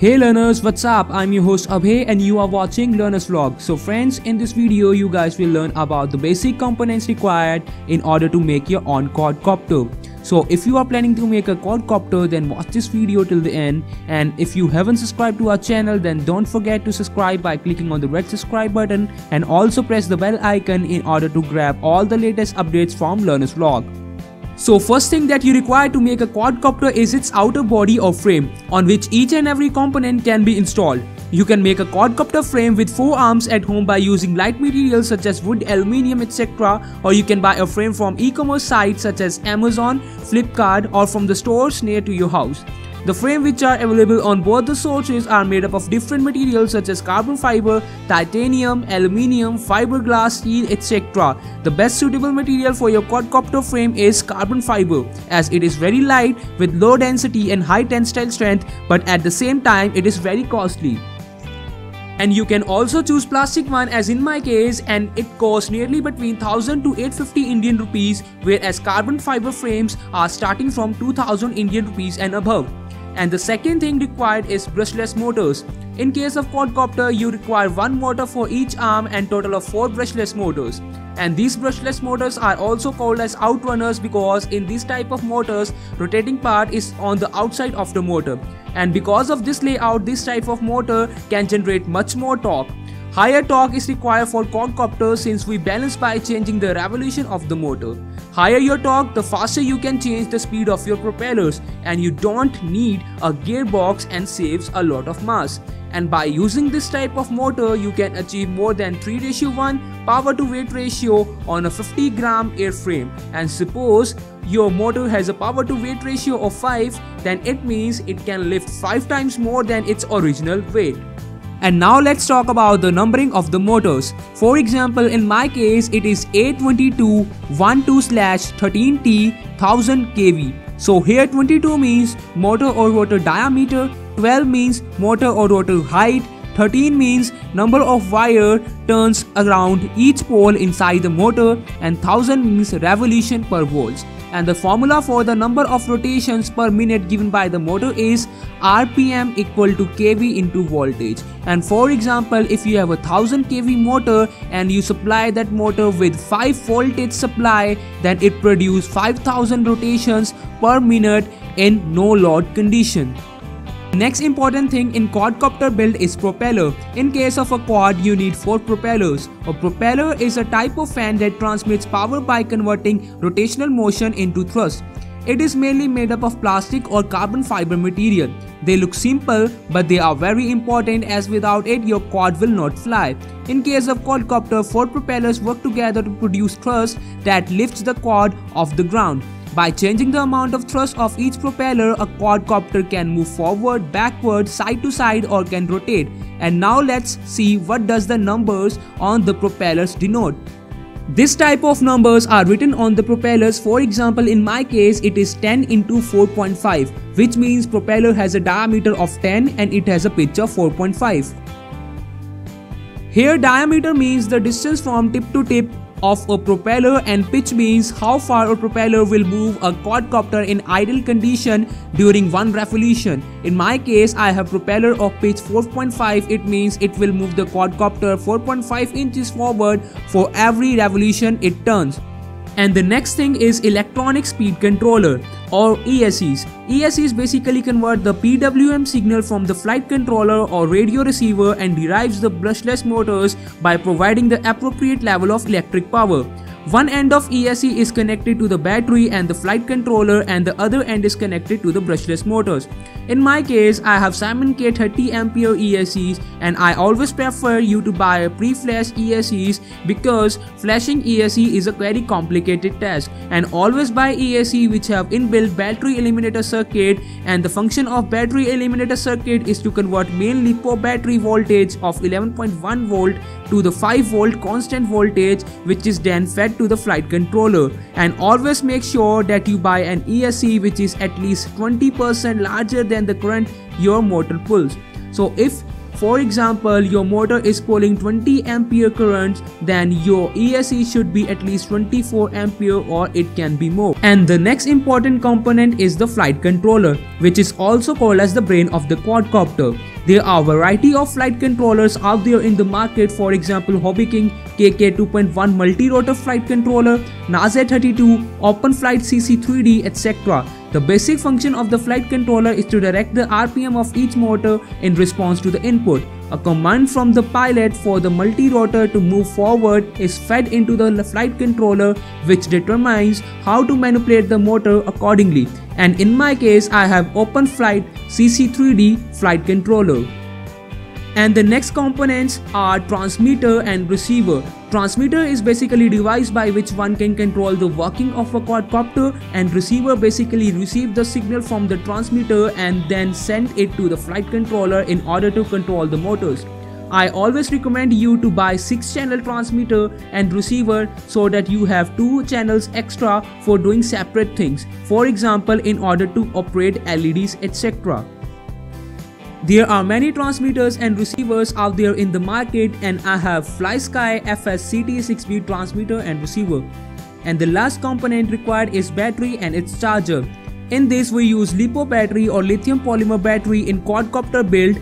Hey learners, what's up? I'm your host Abhay and you are watching Learners Vlog. So friends, in this video you guys will learn about the basic components required in order to make your own quadcopter. So if you are planning to make a quadcopter then watch this video till the end and if you haven't subscribed to our channel then don't forget to subscribe by clicking on the red subscribe button and also press the bell icon in order to grab all the latest updates from Learners Vlog. So first thing that you require to make a quadcopter is its outer body or frame on which each and every component can be installed. You can make a quadcopter frame with 4 arms at home by using light materials such as wood, aluminium etc. or you can buy a frame from e-commerce sites such as Amazon, Flipkart or from the stores near to your house. The frame which are available on both the sources are made up of different materials such as carbon fiber, titanium, aluminium, fiberglass, steel, etc. The best suitable material for your quadcopter frame is carbon fiber as it is very light with low density and high tensile strength but at the same time it is very costly. And you can also choose plastic one as in my case and it costs nearly between 1000 to 850 Indian rupees whereas carbon fiber frames are starting from 2000 Indian rupees and above. And the second thing required is brushless motors. In case of quadcopter, you require one motor for each arm and total of 4 brushless motors. And these brushless motors are also called as outrunners because in this type of motors, rotating part is on the outside of the motor. And because of this layout, this type of motor can generate much more torque. Higher torque is required for quadcopters since we balance by changing the revolution of the motor. Higher your torque, the faster you can change the speed of your propellers and you don't need a gearbox and saves a lot of mass. And by using this type of motor, you can achieve more than 3 ratio 1 power to weight ratio on a 50 gram airframe. And suppose your motor has a power to weight ratio of 5, then it means it can lift 5 times more than its original weight. And now let's talk about the numbering of the motors. For example, in my case, it is A22 12/13T 1000 kV. So here 22 means motor or rotor diameter, 12 means motor or rotor height, 13 means number of wire turns around each pole inside the motor and 1000 means revolution per volts and the formula for the number of rotations per minute given by the motor is rpm equal to kv into voltage. And for example if you have a 1000 kv motor and you supply that motor with 5 voltage supply then it produces 5000 rotations per minute in no load condition Next important thing in quadcopter build is propeller. In case of a quad, you need 4 propellers. A propeller is a type of fan that transmits power by converting rotational motion into thrust. It is mainly made up of plastic or carbon fiber material. They look simple but they are very important as without it your quad will not fly. In case of quadcopter, 4 propellers work together to produce thrust that lifts the quad off the ground. By changing the amount of thrust of each propeller, a quadcopter can move forward, backward, side to side or can rotate. And now let's see what does the numbers on the propellers denote. This type of numbers are written on the propellers. For example, in my case, it is 10 into 4.5, which means propeller has a diameter of 10 and it has a pitch of 4.5. Here diameter means the distance from tip to tip of a propeller and pitch means how far a propeller will move a quadcopter in idle condition during one revolution. In my case, I have propeller of pitch 4.5 it means it will move the quadcopter 4.5 inches forward for every revolution it turns. And the next thing is electronic speed controller or ESCs. ESCs basically convert the PWM signal from the flight controller or radio receiver and derives the brushless motors by providing the appropriate level of electric power. One end of ESC is connected to the battery and the flight controller and the other end is connected to the brushless motors. In my case, I have SimonK 30 ampere ESCs and I always prefer you to buy a pre-flash ESCs because flashing ESC is a very complicated task and always buy ESC which have inbuilt battery eliminator circuit and the function of battery eliminator circuit is to convert main LiPo battery voltage of 11.1 volt to the 5 volt constant voltage which is then fed to the flight controller and always make sure that you buy an ESC which is at least 20% larger than the current your motor pulls. So if For example, your motor is pulling 20 ampere currents, then your ESC should be at least 24 ampere or it can be more. And the next important component is the flight controller, which is also called as the brain of the quadcopter. There are a variety of flight controllers out there in the market, for example, Hobby King KK 2.1 multi-rotor flight controller, NASA 32, OpenPilot CC3D, etc. The basic function of the flight controller is to direct the RPM of each motor in response to the input. A command from the pilot for the multi-rotor to move forward is fed into the flight controller which determines how to manipulate the motor accordingly. And in my case, I have OpenPilot CC3D flight controller. And the next components are transmitter and receiver. Transmitter is basically device by which one can control the working of a quadcopter and receiver basically receive the signal from the transmitter and then send it to the flight controller in order to control the motors. I always recommend you to buy 6 channel transmitter and receiver so that you have 2 channels extra for doing separate things. For example, in order to operate LEDs etc. There are many transmitters and receivers out there in the market and I have FlySky FS CT6B transmitter and receiver. And the last component required is battery and its charger. In this we use LiPo battery or lithium polymer battery in quadcopter build.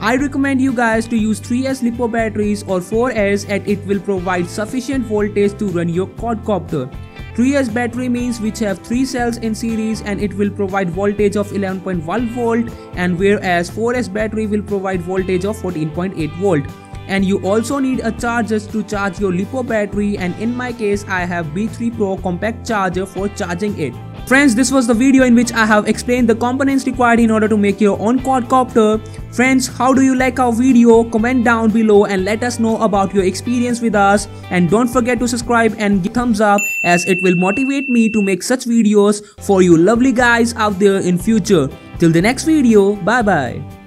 I recommend you guys to use 3S LiPo batteries or 4S and it will provide sufficient voltage to run your quadcopter. 3S battery means which have 3 cells in series and it will provide voltage of 11.1 volt and whereas 4S battery will provide voltage of 14.8 volt. And you also need a charger to charge your LiPo battery and in my case I have B3 Pro compact charger for charging it. Friends, this was the video in which I have explained the components required in order to make your own quadcopter. Friends, how do you like our video? Comment down below and let us know about your experience with us. And don't forget to subscribe and give thumbs up as it will motivate me to make such videos for you lovely guys out there in future. Till the next video, bye bye.